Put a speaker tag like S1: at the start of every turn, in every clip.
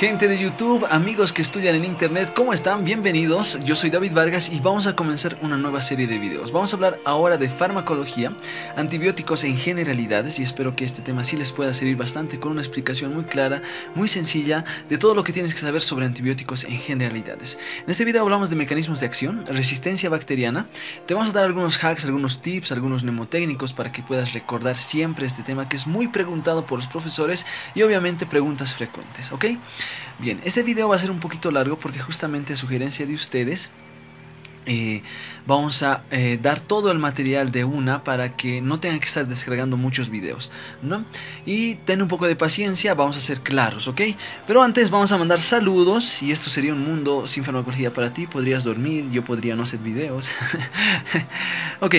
S1: Gente de YouTube, amigos que estudian en internet, ¿cómo están? Bienvenidos, yo soy David Vargas y vamos a comenzar una nueva serie de videos. Vamos a hablar ahora de farmacología, antibióticos en generalidades y espero que este tema sí les pueda servir bastante con una explicación muy clara, muy sencilla de todo lo que tienes que saber sobre antibióticos en generalidades. En este video hablamos de mecanismos de acción, resistencia bacteriana, te vamos a dar algunos hacks, algunos tips, algunos mnemotécnicos para que puedas recordar siempre este tema que es muy preguntado por los profesores y obviamente preguntas frecuentes, ¿ok? Bien, este video va a ser un poquito largo porque justamente a sugerencia de ustedes eh, vamos a eh, dar todo el material de una para que no tengan que estar descargando muchos videos, ¿no? Y ten un poco de paciencia, vamos a ser claros, ¿ok? Pero antes vamos a mandar saludos y esto sería un mundo sin farmacología para ti, podrías dormir, yo podría no hacer videos. ok,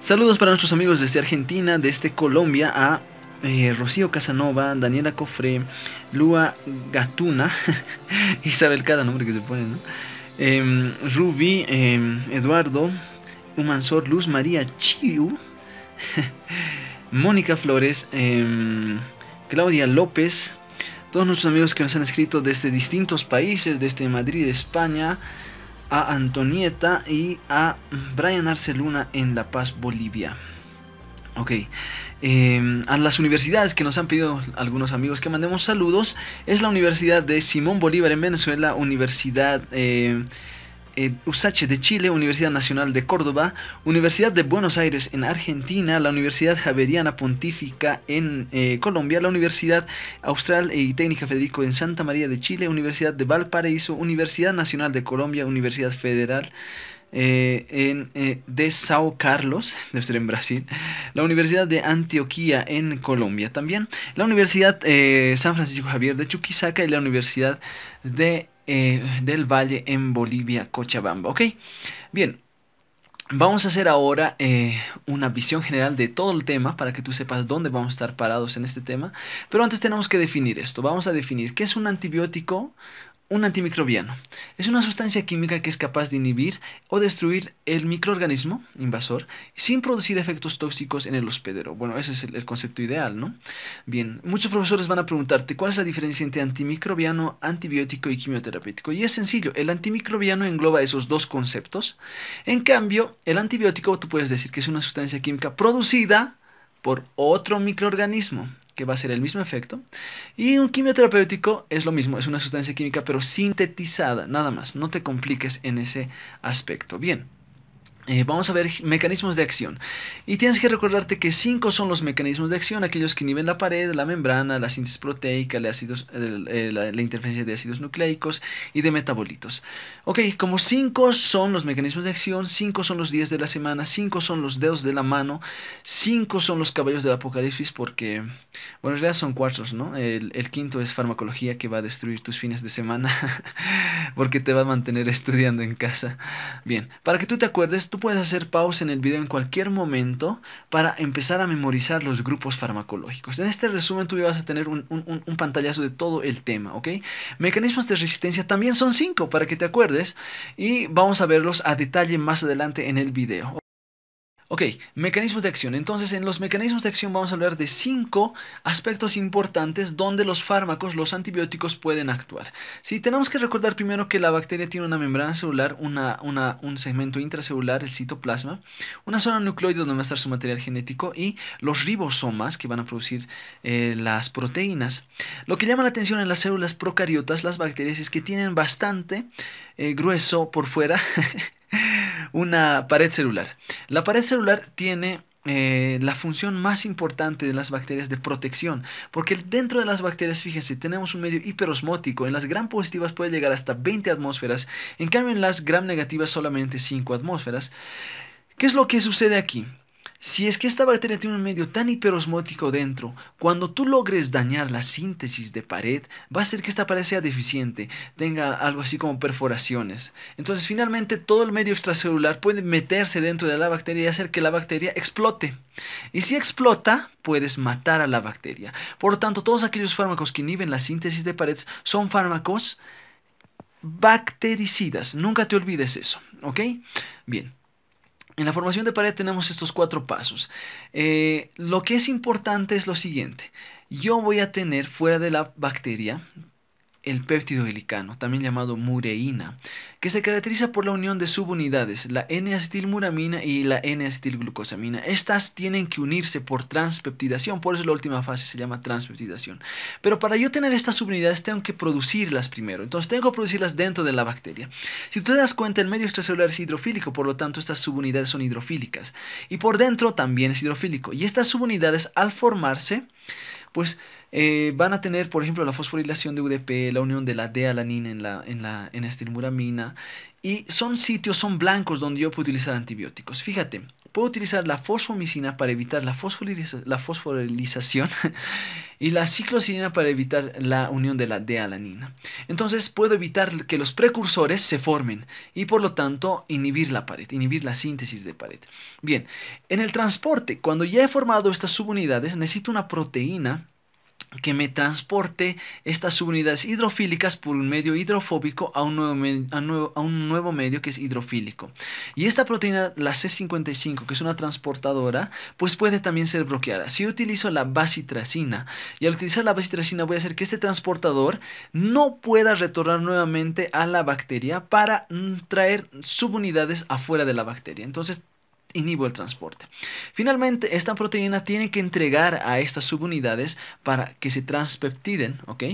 S1: saludos para nuestros amigos desde Argentina, desde Colombia a eh, Rocío Casanova, Daniela Cofre, Lua Gatuna, Isabel, cada nombre que se pone, ¿no? Eh, Ruby, eh, Eduardo, Humansor, Luz María Chiu, Mónica Flores, em, Claudia López, todos nuestros amigos que nos han escrito desde distintos países, desde Madrid, España, a Antonieta y a Brian Arceluna en La Paz, Bolivia. Ok, eh, a las universidades que nos han pedido algunos amigos que mandemos saludos es la Universidad de Simón Bolívar en Venezuela, Universidad eh, eh, USACH de Chile, Universidad Nacional de Córdoba, Universidad de Buenos Aires en Argentina, la Universidad Javeriana Pontífica en eh, Colombia, la Universidad Austral y Técnica Federico en Santa María de Chile, Universidad de Valparaíso, Universidad Nacional de Colombia, Universidad Federal eh, en, eh, de Sao Carlos, debe ser en Brasil, la Universidad de Antioquía en Colombia también, la Universidad eh, San Francisco Javier de Chuquisaca y la Universidad de, del Valle en Bolivia, Cochabamba. ¿Ok? Bien. Vamos a hacer ahora una visión general de todo el tema para que tú sepas dónde vamos a estar parados en este tema. Pero antes tenemos que definir esto. Vamos a definir qué es un antibiótico, un antimicrobiano es una sustancia química que es capaz de inhibir o destruir el microorganismo invasor sin producir efectos tóxicos en el hospedero. Bueno, ese es el, concepto ideal, ¿no? Bien, muchos profesores van a preguntarte cuál es la diferencia entre antimicrobiano, antibiótico y quimioterapéutico. Y es sencillo, el antimicrobiano engloba esos dos conceptos. En cambio, el antibiótico tú puedes decir que es una sustancia química producida por otro microorganismo que va a ser el mismo efecto. Y un quimioterapéutico es lo mismo, es una sustancia química pero sintetizada, nada más, no te compliques en ese aspecto. Bien. Eh, vamos a ver mecanismos de acción. Y tienes que recordarte que cinco son los mecanismos de acción, aquellos que inhiben la pared, la membrana, la síntesis proteica, ácidos, eh, la, interferencia de ácidos nucleicos y de metabolitos. Ok, como cinco son los mecanismos de acción, cinco son los días de la semana, cinco son los dedos de la mano, cinco son los caballos del apocalipsis, porque, bueno, en realidad son cuatro, ¿no? El, el quinto es farmacología que va a destruir tus fines de semana, porque te va a mantener estudiando en casa. Bien, para que tú te acuerdes, tú puedes hacer pausa en el video en cualquier momento para empezar a memorizar los grupos farmacológicos. En este resumen tú vas a tener un, un pantallazo de todo el tema, ¿ok? Mecanismos de resistencia también son cinco para que te acuerdes y vamos a verlos a detalle más adelante en el video. Ok, mecanismos de acción. Entonces, en los mecanismos de acción vamos a hablar de cinco aspectos importantes donde los fármacos, los antibióticos pueden actuar. Si tenemos que recordar primero que la bacteria tiene una membrana celular, una, un segmento intracelular, el citoplasma, una zona nucleoide donde va a estar su material genético y los ribosomas que van a producir eh, las proteínas. Lo que llama la atención en las células procariotas, las bacterias, es que tienen bastante eh, grueso por fuera una pared celular. La pared celular tiene eh, la función más importante de las bacterias de protección, porque dentro de las bacterias, fíjense, tenemos un medio hiperosmótico, en las gram positivas puede llegar hasta 20 atmósferas, en cambio en las gram negativas solamente 5 atmósferas. ¿Qué es lo que sucede aquí? Si es que esta bacteria tiene un medio tan hiperosmótico dentro, cuando tú logres dañar la síntesis de pared, va a hacer que esta pared sea deficiente, tenga algo así como perforaciones. Entonces finalmente todo el medio extracelular puede meterse dentro de la bacteria y hacer que la bacteria explote. Y si explota, puedes matar a la bacteria. Por lo tanto, todos aquellos fármacos que inhiben la síntesis de pared son fármacos bactericidas. Nunca te olvides eso, ¿ok? Bien. En la formación de pared tenemos estos cuatro pasos. Eh, lo que es importante es lo siguiente. Yo voy a tener fuera de la bacteria el péptido glicano, también llamado mureína, que se caracteriza por la unión de subunidades, la N-acetilmuramina y la N-acetilglucosamina. Estas tienen que unirse por transpeptidación, por eso la última fase se llama transpeptidación. Pero para yo tener estas subunidades tengo que producirlas primero, entonces tengo que producirlas dentro de la bacteria. Si tú te das cuenta, el medio extracelular es hidrofílico, por lo tanto estas subunidades son hidrofílicas. Y por dentro también es hidrofílico. Y estas subunidades al formarse, pues eh, van a tener, por ejemplo, la fosforilación de UDP, la unión de la D-alanina en la, en la en estilmuramina, y son sitios, son blancos donde yo puedo utilizar antibióticos. Fíjate, puedo utilizar la fosfomicina para evitar la, la fosforilización y la ciclocinina para evitar la unión de la D-alanina. Entonces puedo evitar que los precursores se formen y por lo tanto inhibir la pared, inhibir la síntesis de pared. Bien, en el transporte, cuando ya he formado estas subunidades, necesito una proteína que me transporte estas subunidades hidrofílicas por un medio hidrofóbico a un, nuevo, a un nuevo medio que es hidrofílico. Y esta proteína, la C55, que es una transportadora, pues puede también ser bloqueada. Si utilizo la basitracina y al utilizar la basitracina voy a hacer que este transportador no pueda retornar nuevamente a la bacteria para mm, traer subunidades afuera de la bacteria. Entonces inhibo el transporte. Finalmente, esta proteína tiene que entregar a estas subunidades para que se transpeptiden, ¿ok?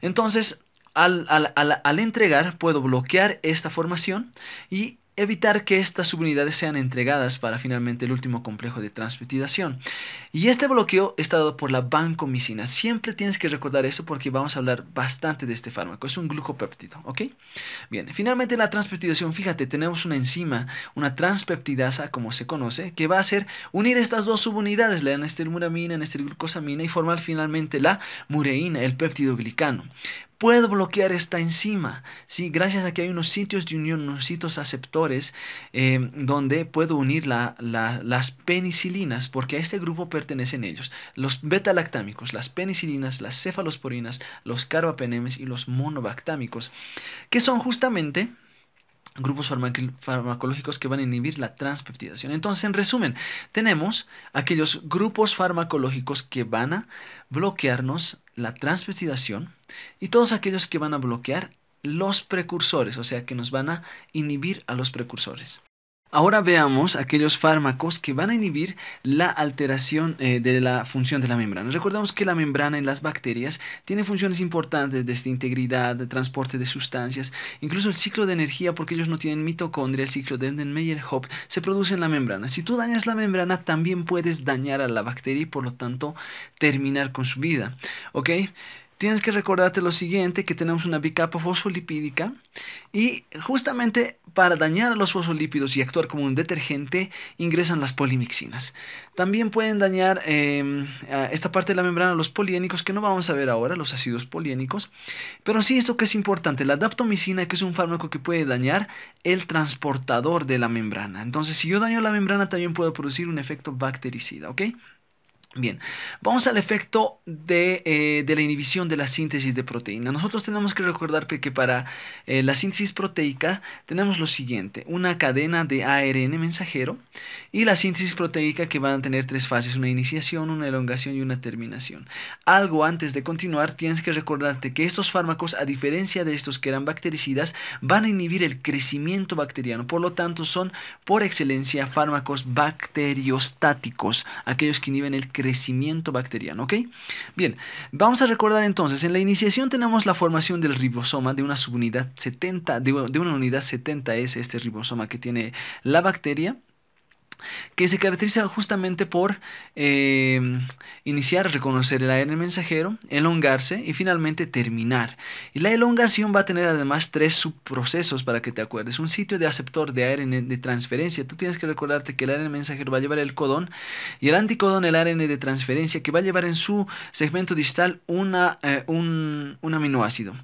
S1: Entonces, al, al, entregar, puedo bloquear esta formación y evitar que estas subunidades sean entregadas para finalmente el último complejo de transpeptidación. Y este bloqueo está dado por la vancomicina. Siempre tienes que recordar eso porque vamos a hablar bastante de este fármaco. Es un glucopéptido, ¿ok? Bien, finalmente la transpeptidación, fíjate, tenemos una enzima, una transpeptidasa, como se conoce, que va a hacer unir estas dos subunidades, la anestilmuramina, anestilglucosamina, y formar finalmente la mureína, el péptido glicano puedo bloquear esta enzima. ¿sí? Gracias a que hay unos sitios de unión, unos sitios aceptores eh, donde puedo unir las penicilinas, porque a este grupo pertenecen ellos. Los beta-lactámicos, las penicilinas, las cefalosporinas, los carbapenemes y los monobactámicos, que son justamente grupos farmacológicos que van a inhibir la transpeptidación. Entonces, en resumen, tenemos aquellos grupos farmacológicos que van a bloquearnos la transpeptidación y todos aquellos que van a bloquear los precursores, o sea, que nos van a inhibir a los precursores. Ahora veamos aquellos fármacos que van a inhibir la alteración eh, de la función de la membrana. Recordemos que la membrana en las bacterias tiene funciones importantes desde integridad, de transporte de sustancias, incluso el ciclo de energía, porque ellos no tienen mitocondria, el ciclo de Enden-Meyer-Hop se produce en la membrana. Si tú dañas la membrana, también puedes dañar a la bacteria y por lo tanto terminar con su vida. Tienes que recordarte lo siguiente, que tenemos una bicapa fosfolipídica y justamente para dañar a los fosfolípidos y actuar como un detergente ingresan las polimixinas. También pueden dañar em, esta parte de la membrana los poliénicos que no vamos a ver ahora, los ácidos poliénicos. Pero sí esto que es importante, la daptomicina que es un fármaco que puede dañar el transportador de la membrana. Entonces si yo daño la membrana también puedo producir un efecto bactericida, ¿ok? Bien, vamos al efecto eh, de, la inhibición de la síntesis de proteína. Nosotros tenemos que recordar que para eh, la síntesis proteica tenemos lo siguiente, una cadena de ARN mensajero y la síntesis proteica que van a tener tres fases, una iniciación, una elongación y una terminación. Algo antes de continuar tienes que recordarte que estos fármacos, a diferencia de estos que eran bactericidas, van a inhibir el crecimiento bacteriano, por lo tanto son por excelencia fármacos bacteriostáticos, aquellos que inhiben el crecimiento crecimiento bacteriano, ¿ok? Bien, vamos a recordar entonces, en la iniciación tenemos la formación del ribosoma de una subunidad 70, de, de una unidad 70S, este ribosoma que tiene la bacteria que se caracteriza justamente por em, iniciar reconocer el ARN mensajero, elongarse y finalmente terminar. Y la elongación va a tener además tres subprocesos para que te acuerdes. Un sitio de aceptor de ARN de transferencia. Tú tienes que recordarte que el ARN mensajero va a llevar el codón y el anticodón el ARN de transferencia que va a llevar en su segmento distal una, eh, un, un aminoácido.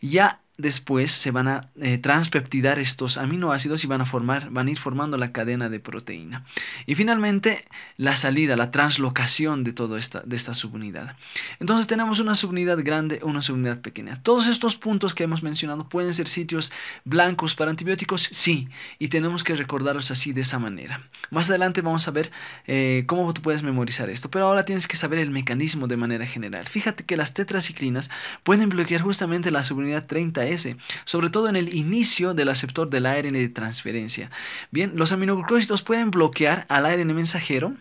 S1: Ya después se van a eh, transpeptidar estos aminoácidos y van a formar, van a ir formando la cadena de proteína. Y finalmente la salida, la translocación de toda esta, de esta subunidad. Entonces tenemos una subunidad grande, una subunidad pequeña. Todos estos puntos que hemos mencionado pueden ser sitios blancos para antibióticos, sí, y tenemos que recordarlos así de esa manera. Más adelante vamos a ver eh, cómo tú puedes memorizar esto, pero ahora tienes que saber el mecanismo de manera general. Fíjate que las tetraciclinas pueden bloquear justamente la subunidad 30S, sobre todo en el inicio del aceptor del ARN de transferencia. Bien, los aminoglucósidos pueden bloquear al ARN mensajero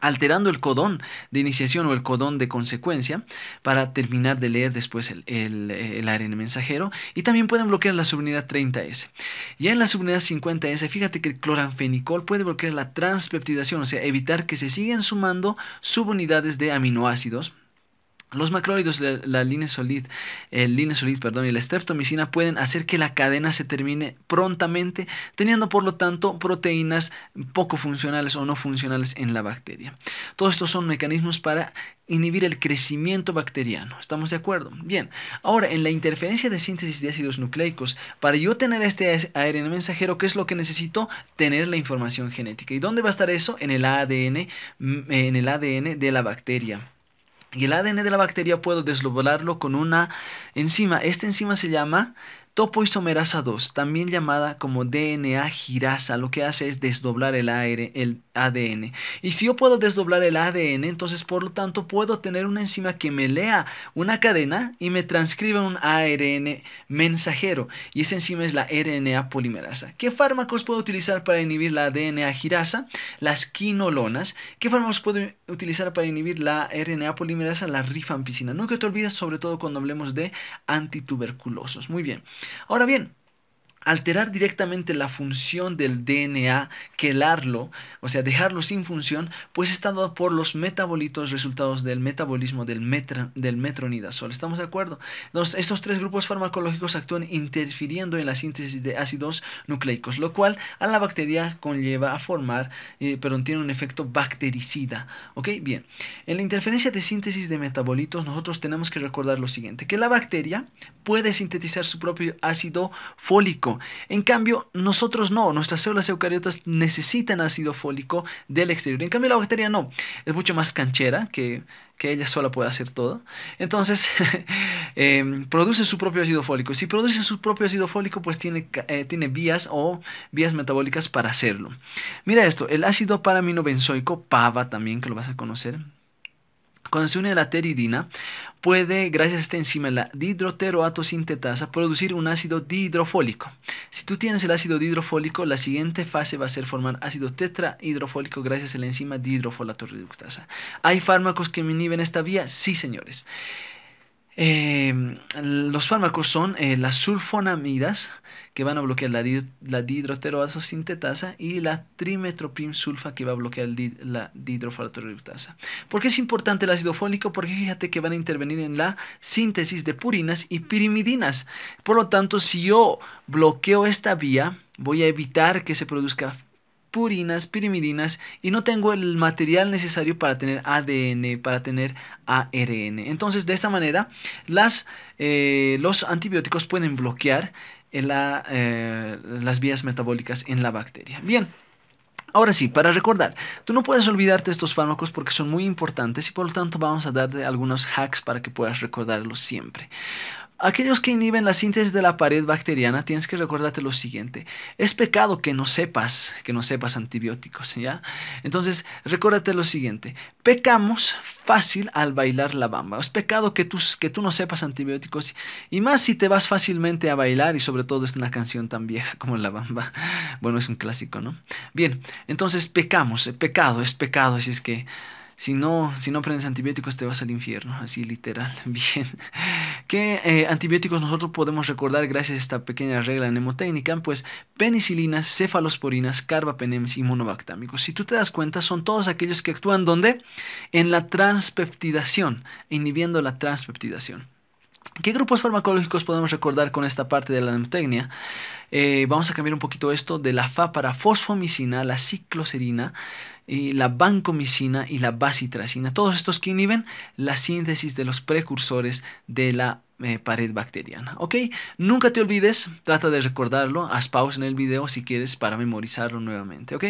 S1: alterando el codón de iniciación o el codón de consecuencia para terminar de leer después el, el, ARN mensajero y también pueden bloquear la subunidad 30S. Ya en la subunidad 50S, fíjate que el cloranfenicol puede bloquear la transpeptidación, o sea, evitar que se sigan sumando subunidades de aminoácidos los macrólidos, la, la linesolid, el linesolid, perdón, y la streptomicina pueden hacer que la cadena se termine prontamente, teniendo por lo tanto proteínas poco funcionales o no funcionales en la bacteria. Todos estos son mecanismos para inhibir el crecimiento bacteriano. ¿Estamos de acuerdo? Bien, ahora en la interferencia de síntesis de ácidos nucleicos, para yo tener este ARN mensajero, ¿qué es lo que necesito? Tener la información genética. ¿Y dónde va a estar eso? En el ADN, en el ADN de la bacteria. Y el ADN de la bacteria puedo desdoblarlo con una enzima. Esta enzima se llama topoisomerasa 2, también llamada como DNA girasa, lo que hace es desdoblar el, el ADN. Y si yo puedo desdoblar el ADN, entonces por lo tanto puedo tener una enzima que me lea una cadena y me transcribe un ARN mensajero. Y esa enzima es la RNA polimerasa. ¿Qué fármacos puedo utilizar para inhibir la DNA girasa? Las quinolonas. ¿Qué fármacos puedo utilizar para inhibir la RNA polimerasa? La rifampicina. Nunca te olvides, sobre todo cuando hablemos de antituberculosos. Muy bien. Ahora bien, alterar directamente la función del DNA, quelarlo, o sea, dejarlo sin función, pues está dado por los metabolitos resultados del metabolismo del, del metronidazol. ¿Estamos de acuerdo? estos tres grupos farmacológicos actúan interfiriendo en la síntesis de ácidos nucleicos, lo cual a la bacteria conlleva a formar, eh, pero tiene un efecto bactericida. ¿Ok? Bien. En la interferencia de síntesis de metabolitos, nosotros tenemos que recordar lo siguiente, que la bacteria puede sintetizar su propio ácido fólico en cambio, nosotros no, nuestras células eucariotas necesitan ácido fólico del exterior. En cambio, la bacteria no, es mucho más canchera que, que ella sola puede hacer todo. Entonces, em, produce su propio ácido fólico. Si produce su propio ácido fólico, pues tiene, eh, tiene vías o vías metabólicas para hacerlo. Mira esto, el ácido paraminobenzoico, PAVA también, que lo vas a conocer, cuando se une la teridina, puede, gracias a esta enzima, la dihidroteroatosintetasa, producir un ácido dihidrofólico. Si tú tienes el ácido dihidrofólico, la siguiente fase va a ser formar ácido tetrahidrofólico gracias a la enzima dihidrofolatorreductasa. ¿Hay fármacos que inhiben esta vía? Sí, señores. Eh, los fármacos son eh, las sulfonamidas, que van a bloquear la, di y la trimetropim sulfa, que va a bloquear la dihidrofolatorreductasa. ¿Por qué es importante el ácido fólico? Porque fíjate que van a intervenir en la síntesis de purinas y pirimidinas. Por lo tanto, si yo bloqueo esta vía, voy a evitar que se produzca purinas, pirimidinas y no tengo el material necesario para tener ADN, para tener ARN. Entonces, de esta manera, las, eh, los antibióticos pueden bloquear la, eh, las vías metabólicas en la bacteria. Bien. Ahora sí, para recordar, tú no puedes olvidarte estos fármacos porque son muy importantes y por lo tanto vamos a darte algunos hacks para que puedas recordarlos siempre. Aquellos que inhiben la síntesis de la pared bacteriana, tienes que recordarte lo siguiente. Es pecado que no sepas, que no sepas antibióticos, ¿ya? Entonces, recuérdate lo siguiente. Pecamos fácil al bailar la bamba. Es pecado que tú, que tú no sepas antibióticos y más si te vas fácilmente a bailar y sobre todo es una canción tan vieja como la bamba. Bueno, es un clásico, ¿no? Bien, entonces pecamos, pecado, es pecado, así es que si no, si no prendes antibióticos te vas al infierno, así literal. Bien. ¿Qué eh, antibióticos nosotros podemos recordar gracias a esta pequeña regla mnemotécnica? Pues penicilinas, cefalosporinas, carbapenems y monobactámicos. Si tú te das cuenta, son todos aquellos que actúan ¿dónde? En la transpeptidación, inhibiendo la transpeptidación. ¿Qué grupos farmacológicos podemos recordar con esta parte de la mnemotecnia? Eh, vamos a cambiar un poquito esto de la FA para fosfomicina, la cicloserina, y la vancomicina y la bacitracina. Todos estos que inhiben la síntesis de los precursores de la eh, pared bacteriana. ¿Ok? Nunca te olvides, trata de recordarlo, haz pausa en el video si quieres para memorizarlo nuevamente. ¿Ok?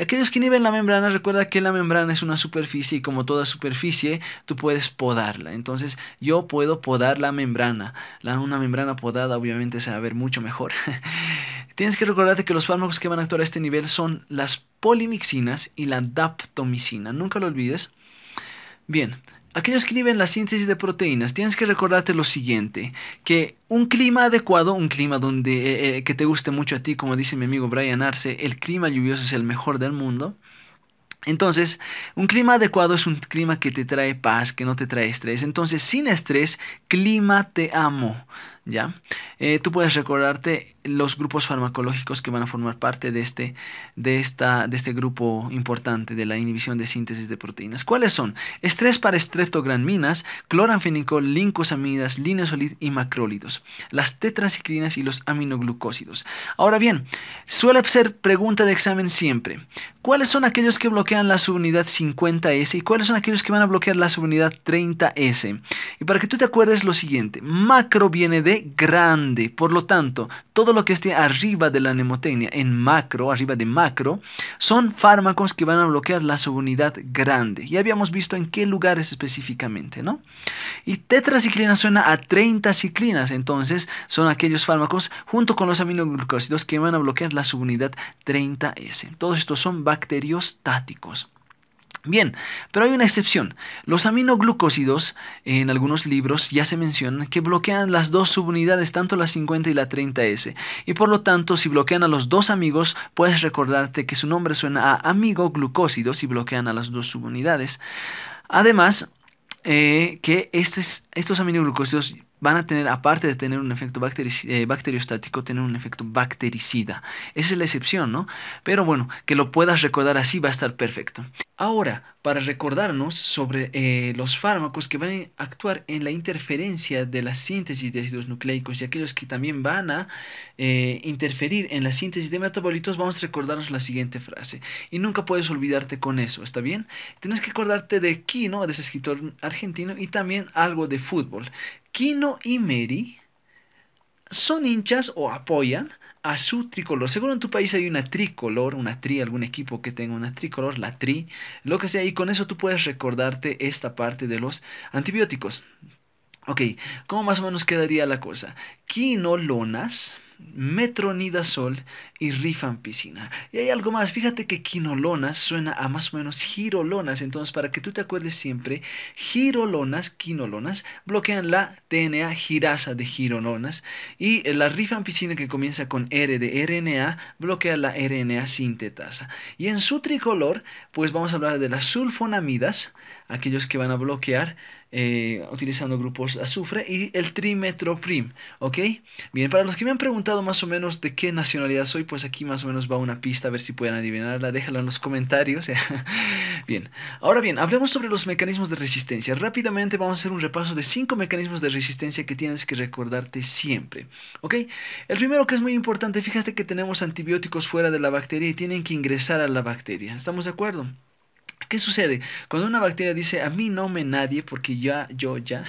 S1: Aquellos que inhiben la membrana, recuerda que la membrana es una superficie y como toda superficie, tú puedes podarla. Entonces, yo puedo podar la membrana. La, una membrana podada obviamente se va a ver mucho mejor. Tienes que recordarte que los fármacos que van a actuar a este nivel son las polimixinas y la daptomicina. Nunca lo olvides. Bien, aquellos que viven la síntesis de proteínas, tienes que recordarte lo siguiente, que un clima adecuado, un clima donde eh, eh, que te guste mucho a ti, como dice mi amigo Brian Arce, el clima lluvioso es el mejor del mundo. Entonces, un clima adecuado es un clima que te trae paz, que no te trae estrés. Entonces, sin estrés, clima te amo. ¿Ya? Eh, tú puedes recordarte los grupos farmacológicos que van a formar parte de este, de, esta, de este grupo importante de la inhibición de síntesis de proteínas. ¿Cuáles son? Estrés para estreptogranminas, cloranfenicol, lincosamidas, linesolid y macrólidos, las tetraciclinas y los aminoglucósidos. Ahora bien, suele ser pregunta de examen siempre. ¿Cuáles son aquellos que bloquean la subunidad 50S y cuáles son aquellos que van a bloquear la subunidad 30S? Y para que tú te acuerdes lo siguiente, macro viene de grande. Por lo tanto, todo lo que esté arriba de la nemotecnia, en macro, arriba de macro, son fármacos que van a bloquear la subunidad grande. Ya habíamos visto en qué lugares específicamente, ¿no? Y tetraciclina suena a 30 ciclinas, entonces son aquellos fármacos junto con los aminoglucósidos que van a bloquear la subunidad 30S. Todos estos son bacteriostáticos. Bien, pero hay una excepción. Los aminoglucósidos en algunos libros ya se mencionan que bloquean las dos subunidades, tanto la 50 y la 30S. Y por lo tanto, si bloquean a los dos amigos, puedes recordarte que su nombre suena a amigoglucósidos y bloquean a las dos subunidades. Además, eh, que estos aminoglucósidos van a tener, aparte de tener un efecto eh, bacteriostático, tener un efecto bactericida. Esa es la excepción, ¿no? Pero bueno, que lo puedas recordar así va a estar perfecto. Ahora, para recordarnos sobre eh, los fármacos que van a actuar en la interferencia de la síntesis de ácidos nucleicos y aquellos que también van a eh, interferir en la síntesis de metabolitos, vamos a recordarnos la siguiente frase. Y nunca puedes olvidarte con eso, ¿está bien? Tienes que acordarte de Kino, de ese escritor argentino, y también algo de fútbol. Kino y Mary son hinchas o apoyan a su tricolor. Seguro en tu país hay una tricolor, una tri, algún equipo que tenga una tricolor, la tri, lo que sea, y con eso tú puedes recordarte esta parte de los antibióticos. Ok, ¿cómo más o menos quedaría la cosa? Quinolonas metronidazol y rifampicina. Y hay algo más, fíjate que quinolonas suena a más o menos girolonas, entonces para que tú te acuerdes siempre, girolonas, quinolonas, bloquean la DNA girasa de girolonas y la rifampicina que comienza con R de RNA bloquea la RNA sintetasa. Y en su tricolor, pues vamos a hablar de las sulfonamidas, aquellos que van a bloquear eh, utilizando grupos azufre y el trimetroprim, ¿ok? Bien, para los que me han preguntado más o menos de qué nacionalidad soy, pues aquí más o menos va una pista, a ver si pueden adivinarla, déjalo en los comentarios. bien, ahora bien, hablemos sobre los mecanismos de resistencia. Rápidamente vamos a hacer un repaso de cinco mecanismos de resistencia que tienes que recordarte siempre, ¿ok? El primero que es muy importante, fíjate que tenemos antibióticos fuera de la bacteria y tienen que ingresar a la bacteria, ¿estamos de acuerdo? ¿Qué sucede? Cuando una bacteria dice a mí no me nadie porque ya, yo ya,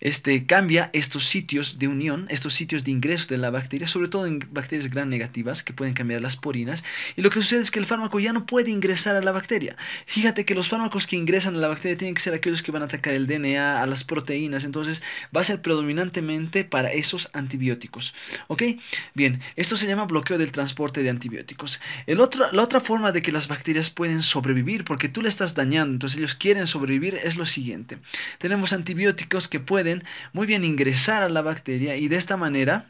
S1: este, cambia estos sitios de unión, estos sitios de ingreso de la bacteria, sobre todo en bacterias gran negativas que pueden cambiar las porinas. Y lo que sucede es que el fármaco ya no puede ingresar a la bacteria. Fíjate que los fármacos que ingresan a la bacteria tienen que ser aquellos que van a atacar el DNA, a las proteínas. Entonces va a ser predominantemente para esos antibióticos. ¿Ok? Bien, esto se llama bloqueo del transporte de antibióticos. El otro, la otra forma de que las bacterias pueden sobrevivir, porque tú le estás dañando, entonces ellos quieren sobrevivir, es lo siguiente. Tenemos antibióticos que pueden muy bien ingresar a la bacteria y de esta manera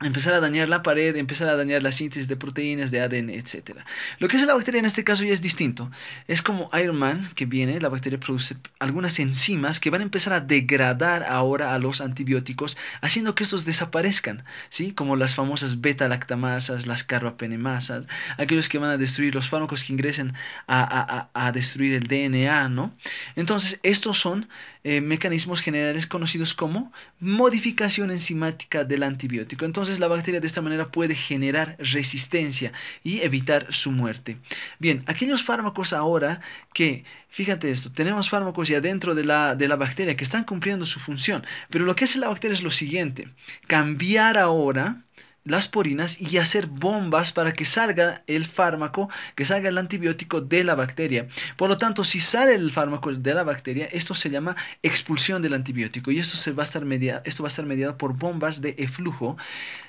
S1: empezar a dañar la pared, empezar a dañar la síntesis de proteínas, de ADN, etc. Lo que es la bacteria en este caso ya es distinto. Es como Iron Man que viene, la bacteria produce algunas enzimas que van a empezar a degradar ahora a los antibióticos, haciendo que estos desaparezcan, ¿sí? Como las famosas beta-lactamasas, las carbapenemasas, aquellos que van a destruir los fármacos que ingresen a, a, a destruir el DNA, ¿no? Entonces, estos son eh, mecanismos generales conocidos como modificación enzimática del antibiótico. Entonces, entonces la bacteria de esta manera puede generar resistencia y evitar su muerte. Bien, aquellos fármacos ahora que, fíjate esto, tenemos fármacos ya dentro de la, de la bacteria que están cumpliendo su función, pero lo que hace la bacteria es lo siguiente, cambiar ahora las porinas y hacer bombas para que salga el fármaco, que salga el antibiótico de la bacteria. Por lo tanto, si sale el fármaco de la bacteria, esto se llama expulsión del antibiótico y esto, se va, a estar mediado, esto va a estar mediado por bombas de eflujo.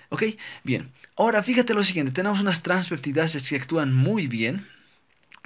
S1: ¿Ok? Bien. Ahora, fíjate lo siguiente, tenemos unas transpeptidases que actúan muy bien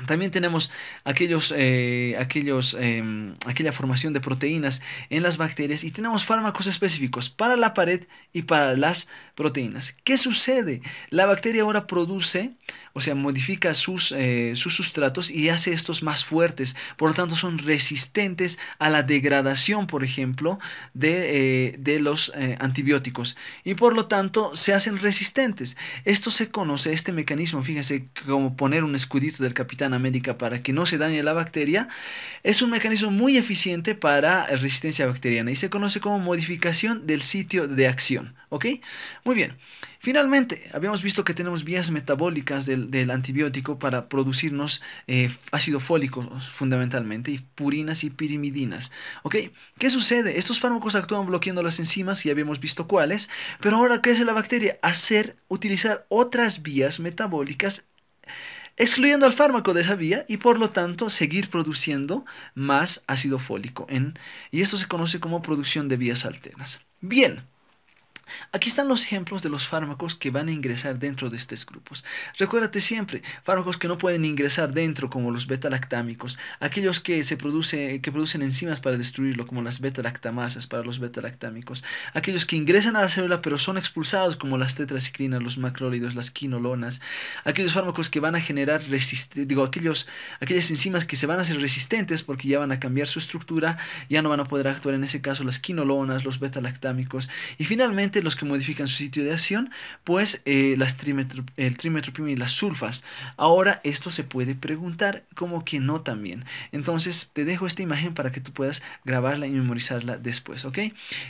S1: también tenemos aquellos, eh, aquellos, em, aquella formación de proteínas en las bacterias y tenemos fármacos específicos para la pared y para las proteínas. ¿Qué sucede? La bacteria ahora produce, o sea, modifica sus, eh, sus sustratos y hace estos más fuertes. Por lo tanto, son resistentes a la degradación, por ejemplo, de, eh, de los antibióticos. Y por lo tanto, se hacen resistentes. Esto se conoce, este mecanismo, fíjense, como poner un escudito del capitán América para que no se dañe la bacteria, es un mecanismo muy eficiente para resistencia bacteriana y se conoce como modificación del sitio de acción. ¿Ok? Muy bien. Finalmente, habíamos visto que tenemos vías metabólicas del, antibiótico para producirnos eh, ácido fólico fundamentalmente, y purinas y pirimidinas. ¿Ok? ¿Qué sucede? Estos fármacos actúan bloqueando las enzimas y habíamos visto cuáles, pero ahora, ¿qué hace la bacteria? Hacer, utilizar otras vías metabólicas excluyendo al fármaco de esa vía y por lo tanto seguir produciendo más ácido fólico. En, y esto se conoce como producción de vías alternas. Bien, Aquí están los ejemplos de los fármacos que van a ingresar dentro de estos grupos. Recuérdate siempre, fármacos que no pueden ingresar dentro como los beta-lactámicos, aquellos que, se produce, que producen enzimas para destruirlo como las beta-lactamasas para los beta-lactámicos, aquellos que ingresan a la célula pero son expulsados como las tetraciclinas, los macrólidos, las quinolonas, aquellos fármacos que van a generar digo, aquellos, aquellas enzimas que se van a hacer resistentes porque ya van a cambiar su estructura, ya no van a poder actuar en ese caso las quinolonas, los beta-lactámicos y finalmente los que modifican su sitio de acción, pues eh, las el trimetropima y las sulfas. Ahora esto se puede preguntar como que no también. Entonces te dejo esta imagen para que tú puedas grabarla y memorizarla después, ¿ok?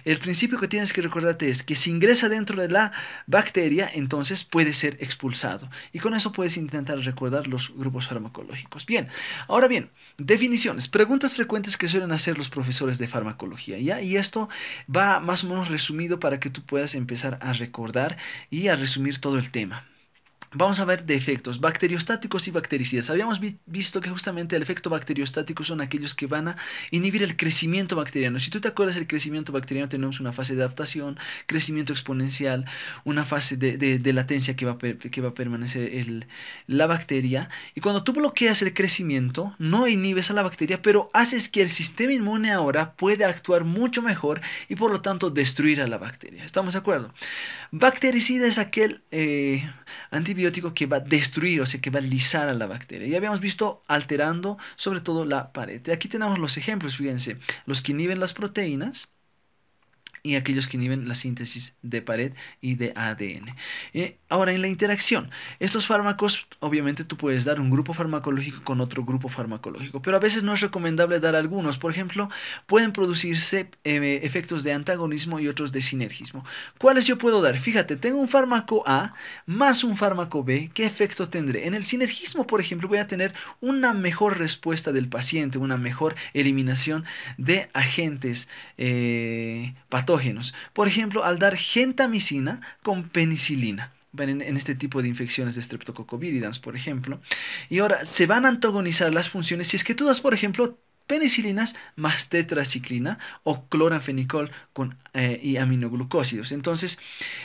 S1: El principio que tienes que recordarte es que si ingresa dentro de la bacteria, entonces puede ser expulsado. Y con eso puedes intentar recordar los grupos farmacológicos. Bien, ahora bien, definiciones, preguntas frecuentes que suelen hacer los profesores de farmacología, ¿ya? Y esto va más o menos resumido para que tú puedas empezar a recordar y a resumir todo el tema. Vamos a ver de efectos bacteriostáticos y bactericidas. Habíamos visto que justamente el efecto bacteriostático son aquellos que van a inhibir el crecimiento bacteriano. Si tú te acuerdas del crecimiento bacteriano, tenemos una fase de adaptación, crecimiento exponencial, una fase de, latencia que va, que va a permanecer el, la bacteria. Y cuando tú bloqueas el crecimiento, no inhibes a la bacteria, pero haces que el sistema inmune ahora pueda actuar mucho mejor y por lo tanto destruir a la bacteria. ¿Estamos de acuerdo? Bactericida es aquel eh, antibiótico que va a destruir, o sea, que va a lisar a la bacteria. Ya habíamos visto alterando sobre todo la pared. Aquí tenemos los ejemplos, fíjense, los que inhiben las proteínas, y aquellos que inhiben la síntesis de pared y de ADN. Eh, ahora, en la interacción, estos fármacos, obviamente tú puedes dar un grupo farmacológico con otro grupo farmacológico, pero a veces no es recomendable dar algunos. Por ejemplo, pueden producirse eh, efectos de antagonismo y otros de sinergismo. ¿Cuáles yo puedo dar? Fíjate, tengo un fármaco A más un fármaco B, ¿qué efecto tendré? En el sinergismo, por ejemplo, voy a tener una mejor respuesta del paciente, una mejor eliminación de agentes eh, por ejemplo, al dar gentamicina con penicilina. En, este tipo de infecciones de streptococcus por ejemplo. Y ahora se van a antagonizar las funciones si es que tú das, por ejemplo, penicilinas más tetraciclina o cloranfenicol con, eh, y aminoglucósidos. Entonces,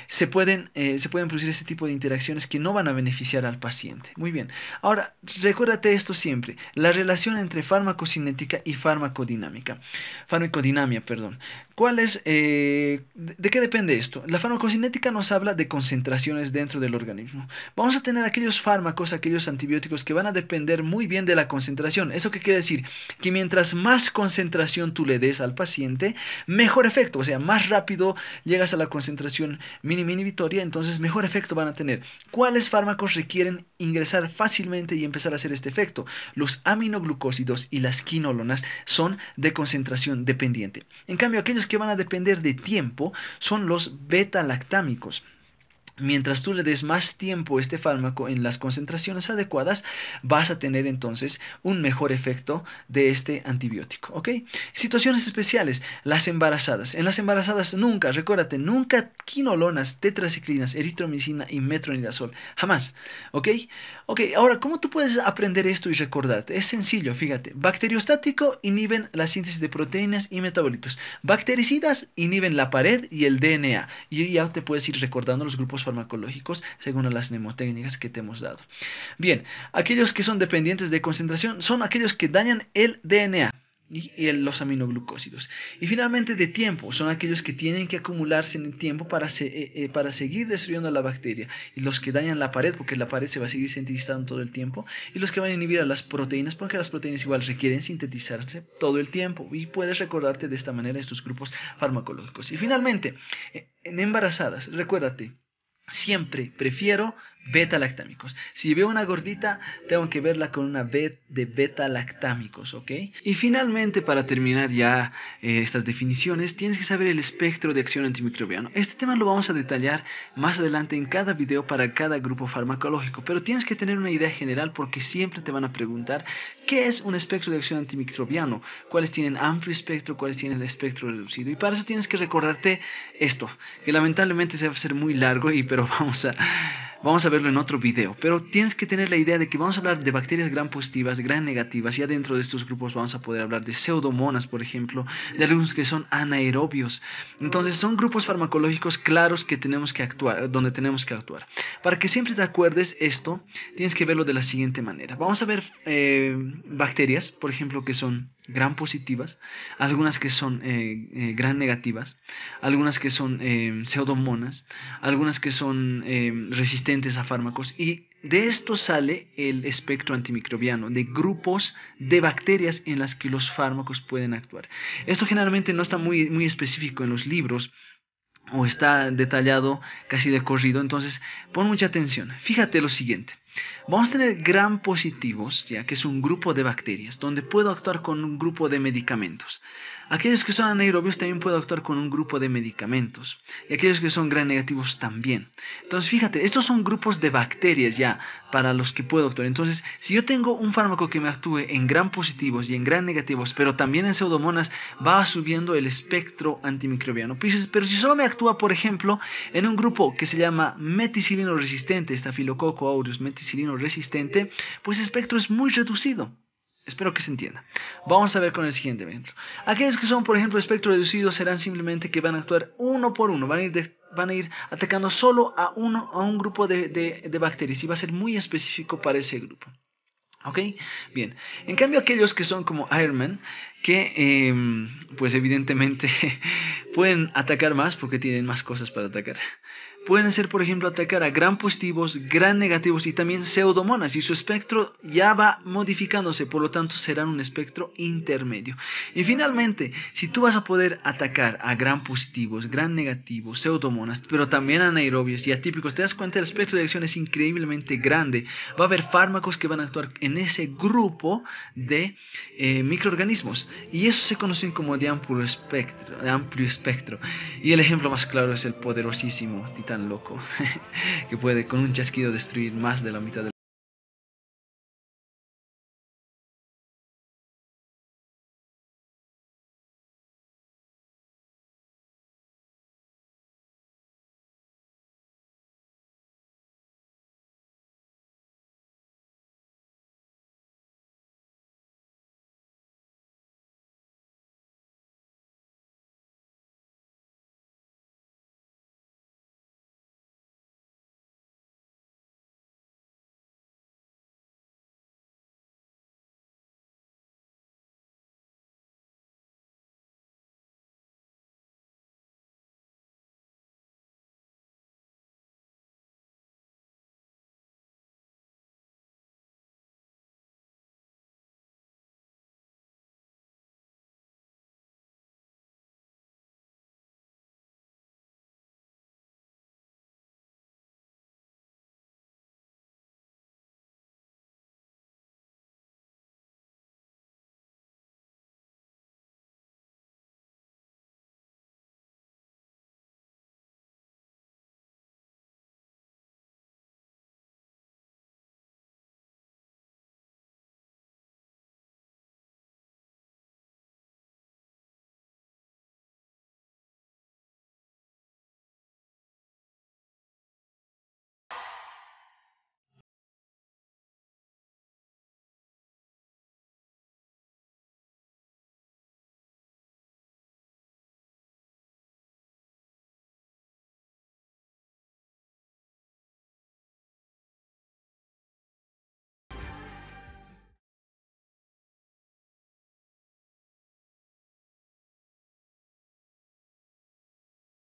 S1: se pueden, eh, se pueden producir este tipo de interacciones que no van a beneficiar al paciente. Muy bien. Ahora, recuérdate esto siempre, la relación entre farmacocinética y farmacodinámica. Farmacodinamia, perdón. ¿Cuál eh, ¿De qué depende esto? La farmacocinética nos habla de concentraciones dentro del organismo. Vamos a tener aquellos fármacos, aquellos antibióticos que van a depender muy bien de la concentración. ¿Eso qué quiere decir? Que mientras más concentración tú le des al paciente, mejor efecto. O sea, más rápido llegas a la concentración mínima inhibitoria, entonces mejor efecto van a tener. ¿Cuáles fármacos requieren ingresar fácilmente y empezar a hacer este efecto? Los aminoglucósidos y las quinolonas son de concentración dependiente. En cambio, aquellos que van a depender de tiempo son los beta-lactámicos. Mientras tú le des más tiempo a este fármaco en las concentraciones adecuadas, vas a tener entonces un mejor efecto de este antibiótico. ¿Ok? Situaciones especiales, las embarazadas. En las embarazadas nunca, recuérdate, nunca quinolonas, tetraciclinas, eritromicina y metronidazol. Jamás. ¿Ok? Ok, ahora, ¿cómo tú puedes aprender esto y recordarte? Es sencillo, fíjate. Bacteriostático inhiben la síntesis de proteínas y metabolitos. Bactericidas inhiben la pared y el DNA. Y ya te puedes ir recordando los grupos farmacológicos según las mnemotécnicas que te hemos dado. Bien, aquellos que son dependientes de concentración son aquellos que dañan el DNA y los aminoglucósidos. Y finalmente de tiempo, son aquellos que tienen que acumularse en el tiempo para, eh, eh, para seguir destruyendo la bacteria. Y los que dañan la pared, porque la pared se va a seguir sintetizando todo el tiempo. Y los que van a inhibir a las proteínas, porque las proteínas igual requieren sintetizarse todo el tiempo. Y puedes recordarte de esta manera estos grupos farmacológicos. Y finalmente, eh, en embarazadas, recuérdate, Siempre prefiero beta-lactámicos. Si veo una gordita, tengo que verla con una B de beta-lactámicos, ¿ok? Y finalmente, para terminar ya eh, estas definiciones, tienes que saber el espectro de acción antimicrobiano. Este tema lo vamos a detallar más adelante en cada video para cada grupo farmacológico, pero tienes que tener una idea general porque siempre te van a preguntar qué es un espectro de acción antimicrobiano, cuáles tienen amplio espectro, cuáles tienen espectro reducido. Y para eso tienes que recordarte esto, que lamentablemente se va a hacer muy largo y pero vamos a Vamos a verlo en otro video, pero tienes que tener la idea de que vamos a hablar de bacterias gran positivas, gran negativas, y dentro de estos grupos vamos a poder hablar de pseudomonas, por ejemplo, de algunos que son anaerobios. Entonces son grupos farmacológicos claros que tenemos que actuar, donde tenemos que actuar. Para que siempre te acuerdes esto, tienes que verlo de la siguiente manera. Vamos a ver eh, bacterias, por ejemplo, que son gran positivas, algunas que son eh, eh, gran negativas, algunas que son pseudomonas, algunas que son resistentes a fármacos y de esto sale el espectro antimicrobiano, de grupos de bacterias en las que los fármacos pueden actuar. Esto generalmente no está muy, muy específico en los libros o está detallado casi de corrido, entonces pon mucha atención. Fíjate lo siguiente. Vamos a tener gran positivos, ya que es un grupo de bacterias, donde puedo actuar con un grupo de medicamentos. Aquellos que son anaerobios también puedo actuar con un grupo de medicamentos. Y aquellos que son gran negativos también. Entonces, fíjate, estos son grupos de bacterias ya para los que puedo actuar. Entonces, si yo tengo un fármaco que me actúe en gran positivos y en gran negativos, pero también en pseudomonas, va subiendo el espectro antimicrobiano. Pues, pero si solo me actúa, por ejemplo, en un grupo que se llama meticilino resistente, estafilococo aureus meticilino resistente, pues el espectro es muy reducido. Espero que se entienda. Vamos a ver con el siguiente ejemplo. Aquellos que son, por ejemplo, espectro reducido serán simplemente que van a actuar uno por uno, van a ir, atacando solo a, uno, a un grupo de, bacterias y va a ser muy específico para ese grupo. ¿Ok? Bien. En cambio, aquellos que son como Ironman, que em, pues evidentemente pueden atacar más porque tienen más cosas para atacar pueden ser, por ejemplo, atacar a gran positivos, gran negativos y también pseudomonas y su espectro ya va modificándose, por lo tanto serán un espectro intermedio. Y finalmente, si tú vas a poder atacar a gran positivos, gran negativos, pseudomonas, pero también anaerobios y atípicos, te das cuenta el espectro de acción es increíblemente grande. Va a haber fármacos que van a actuar en ese grupo de eh, microorganismos y eso se conocen como de amplio espectro, de amplio espectro. Y el ejemplo más claro es el poderosísimo titán loco que puede con un chasquido destruir más de la mitad del